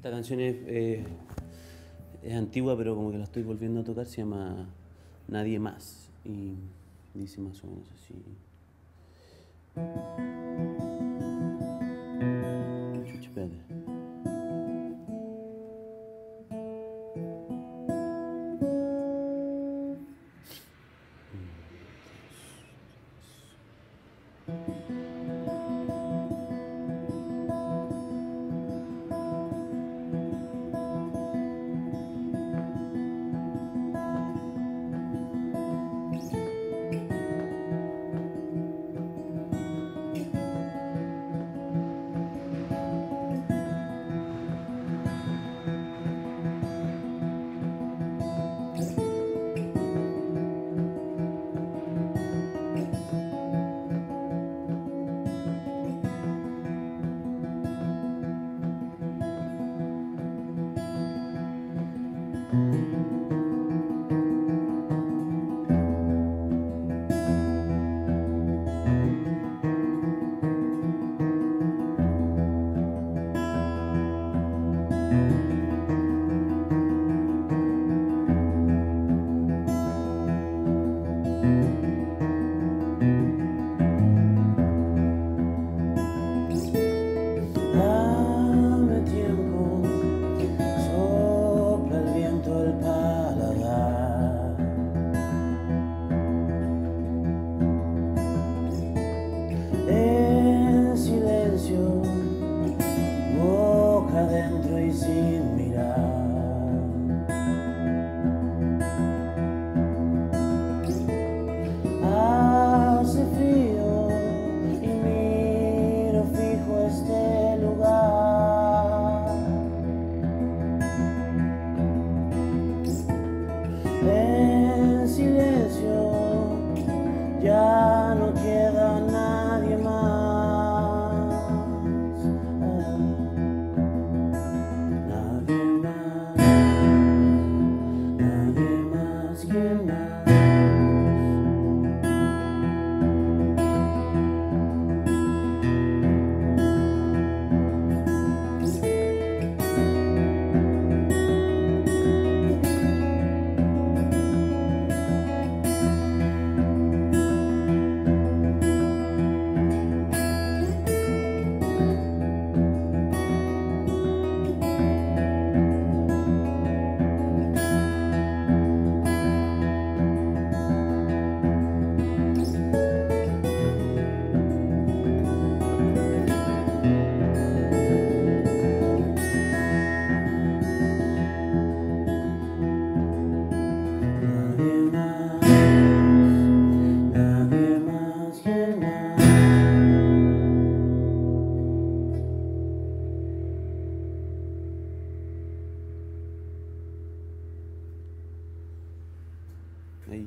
Esta canción es, eh, es antigua, pero como que la estoy volviendo a tocar, se llama Nadie Más. Y dice más o menos así. 哎。